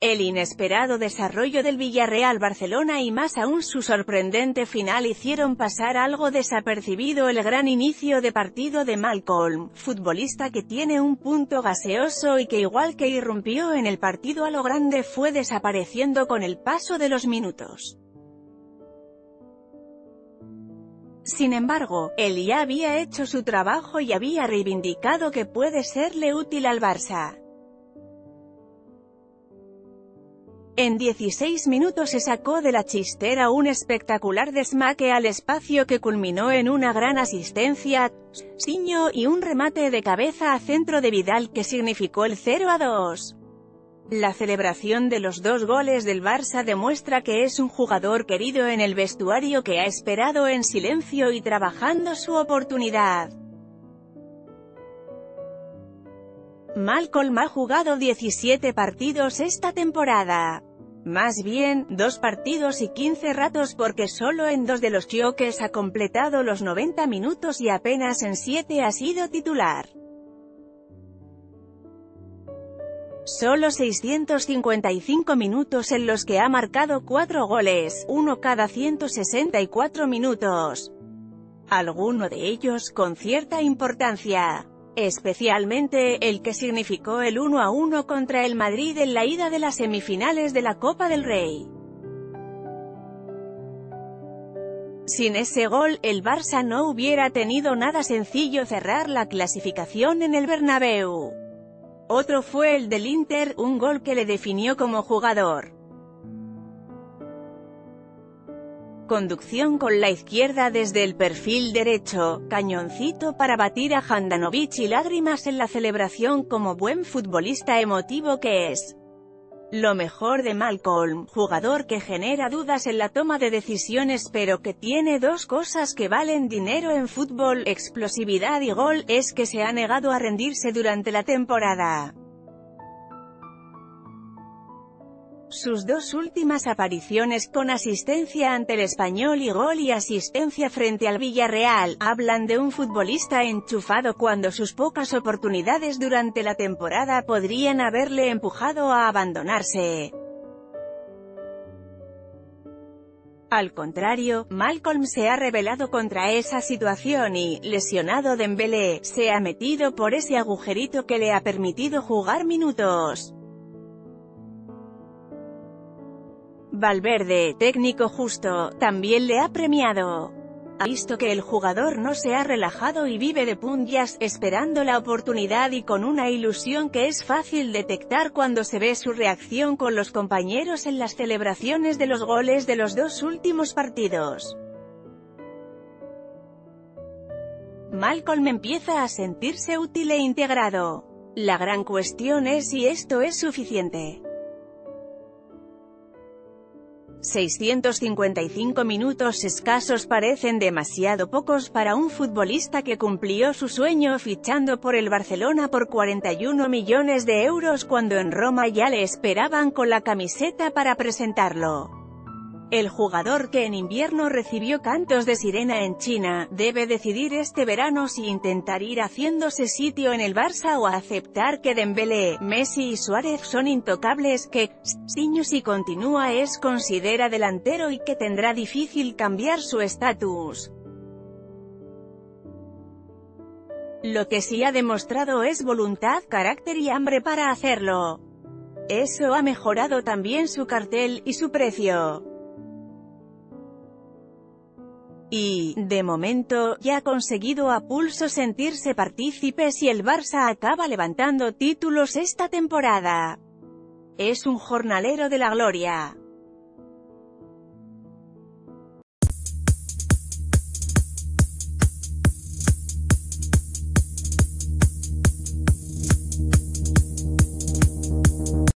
El inesperado desarrollo del Villarreal Barcelona y más aún su sorprendente final hicieron pasar algo desapercibido el gran inicio de partido de Malcolm, futbolista que tiene un punto gaseoso y que igual que irrumpió en el partido a lo grande fue desapareciendo con el paso de los minutos. Sin embargo, él ya había hecho su trabajo y había reivindicado que puede serle útil al Barça. En 16 minutos se sacó de la chistera un espectacular desmaque al espacio que culminó en una gran asistencia, Siño y un remate de cabeza a centro de Vidal que significó el 0 a 2. La celebración de los dos goles del Barça demuestra que es un jugador querido en el vestuario que ha esperado en silencio y trabajando su oportunidad. Malcolm ha jugado 17 partidos esta temporada. Más bien, dos partidos y 15 ratos porque solo en dos de los choques ha completado los 90 minutos y apenas en 7 ha sido titular. Solo 655 minutos en los que ha marcado 4 goles, uno cada 164 minutos. Alguno de ellos con cierta importancia especialmente el que significó el 1 a 1 contra el Madrid en la ida de las semifinales de la Copa del Rey. Sin ese gol, el Barça no hubiera tenido nada sencillo cerrar la clasificación en el Bernabéu. Otro fue el del Inter, un gol que le definió como jugador. Conducción con la izquierda desde el perfil derecho, cañoncito para batir a Handanovic y lágrimas en la celebración como buen futbolista emotivo que es. Lo mejor de Malcolm, jugador que genera dudas en la toma de decisiones pero que tiene dos cosas que valen dinero en fútbol, explosividad y gol, es que se ha negado a rendirse durante la temporada. Sus dos últimas apariciones con asistencia ante el Español y gol y asistencia frente al Villarreal, hablan de un futbolista enchufado cuando sus pocas oportunidades durante la temporada podrían haberle empujado a abandonarse. Al contrario, Malcolm se ha rebelado contra esa situación y, lesionado Dembélé, se ha metido por ese agujerito que le ha permitido jugar minutos. Valverde, técnico justo, también le ha premiado. Ha visto que el jugador no se ha relajado y vive de puntas, esperando la oportunidad y con una ilusión que es fácil detectar cuando se ve su reacción con los compañeros en las celebraciones de los goles de los dos últimos partidos. Malcolm empieza a sentirse útil e integrado. La gran cuestión es si esto es suficiente. 655 minutos escasos parecen demasiado pocos para un futbolista que cumplió su sueño fichando por el Barcelona por 41 millones de euros cuando en Roma ya le esperaban con la camiseta para presentarlo. El jugador que en invierno recibió cantos de sirena en China, debe decidir este verano si intentar ir haciéndose sitio en el Barça o aceptar que Dembélé, Messi y Suárez son intocables, que, Siño si continúa es considera delantero y que tendrá difícil cambiar su estatus. Lo que sí ha demostrado es voluntad, carácter y hambre para hacerlo. Eso ha mejorado también su cartel, y su precio. Y, de momento, ya ha conseguido a pulso sentirse partícipe si el Barça acaba levantando títulos esta temporada. Es un jornalero de la gloria.